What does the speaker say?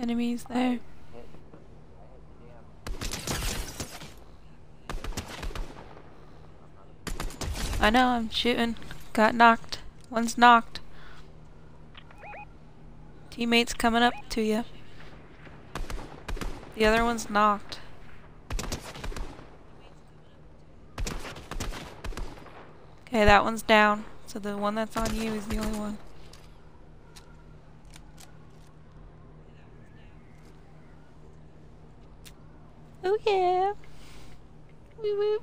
enemies there. I know, I'm shooting. Got knocked. One's knocked. Teammates coming up to you. The other one's knocked. Okay, that one's down. So the one that's on you is the only one. Oh yeah. Woo woo.